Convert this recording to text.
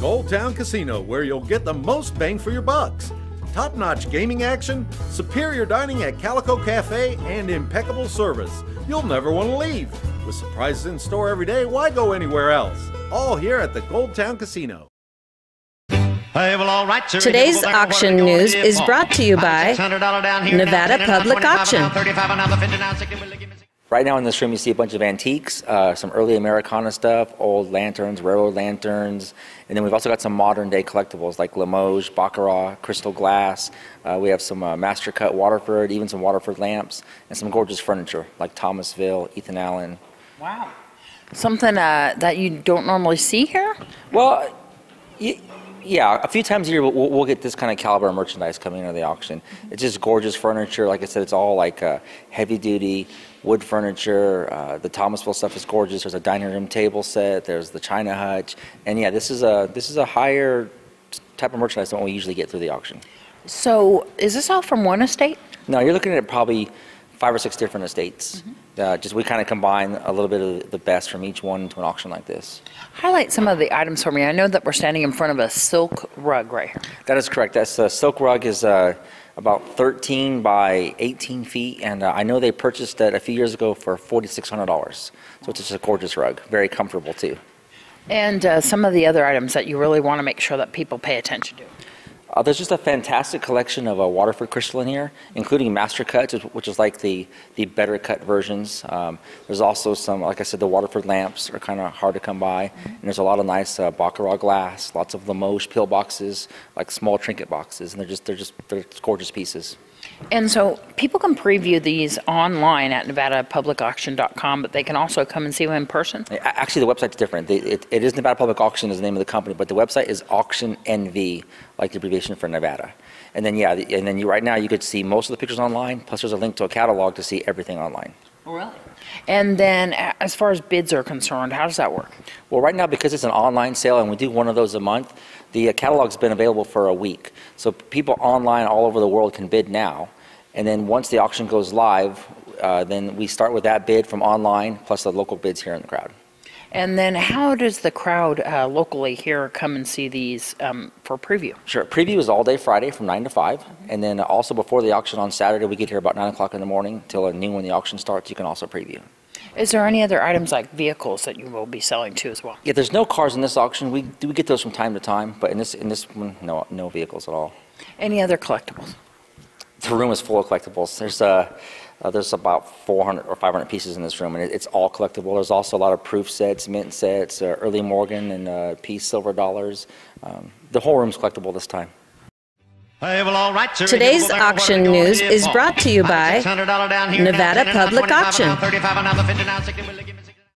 Gold Town Casino, where you'll get the most bang for your bucks. Top notch gaming action, superior dining at Calico Cafe, and impeccable service. You'll never want to leave. With surprises in store every day, why go anywhere else? All here at the Gold Town Casino. Today's auction news is brought to you by Nevada Public Auction. Right now in this room, you see a bunch of antiques, uh, some early Americana stuff, old lanterns, railroad lanterns, and then we've also got some modern day collectibles like Limoges, Baccarat, crystal glass. Uh, we have some uh, master cut Waterford, even some Waterford lamps, and some gorgeous furniture like Thomasville, Ethan Allen. Wow. Something uh, that you don't normally see here? Well, y- yeah, a few times a year we'll, we'll get this kind of caliber of merchandise coming into the auction. It's just gorgeous furniture. Like I said, it's all like uh, heavy duty wood furniture. Uh, the Thomasville stuff is gorgeous. There's a dining room table set. There's the china hutch, and yeah, this is a this is a higher type of merchandise than what we usually get through the auction. So, is this all from one estate? No, you're looking at probably five or six different estates. Uh, just we kind of combine a little bit of the best from each one into an auction like this. Highlight some of the items for me. I know that we're standing in front of a silk rug right here. That is correct. That's uh, silk rug is uh, about 13 by 18 feet, and uh, I know they purchased that a few years ago for $4,600. So it's just a gorgeous rug, very comfortable too. And uh, some of the other items that you really want to make sure that people pay attention to. Uh, there's just a fantastic collection of uh, Waterford crystal in here, including master cuts, which- which is like the, the better cut versions. Um, there's also some, like I said, the Waterford lamps are kind of hard to come by. And there's a lot of nice uh, Baccarat glass, lots of Limoges pill boxes, like small trinket boxes. And they're just, they're just, they're gorgeous pieces. And so people can preview these online at nevadapublicauction.com, but they can also come and see them in person. Actually, the website's different. They- It, it is Nevada Public Auction is the name of the company, but the website is Auction NV, like the abbreviation for Nevada. And then, yeah, and then you, right now you could see most of the pictures online, plus there's a link to a catalog to see everything online. Really? And then as far as bids are concerned, how does that work? Well, right now, because it's an online sale and we do one of those a month, the uh, catalog's been available for a week. So people online all over the world can bid now. And then once the auction goes live, uh, then we start with that bid from online, plus the local bids here in the crowd. And then how does the crowd uh, locally here come and see these um, for preview? Sure. Preview is all day Friday from 9 to 5. And then also before the auction on Saturday, we get here about 9 o'clock in the morning till noon when the auction starts. You can also preview. Is there any other items like vehicles that you will be selling too as well? Yeah, there's no cars in this auction. We do we get those from time to time, but in this in this one, no no vehicles at all. Any other collectibles? The room is full of collectibles. There's uh, uh, there's about 400 or 500 pieces in this room, and it, it's all collectible. There's also a lot of proof sets, mint sets, uh, early Morgan and uh, Peace silver dollars. Um, the whole room's collectible this time. Today's auction news is brought to you by Nevada Public Auction.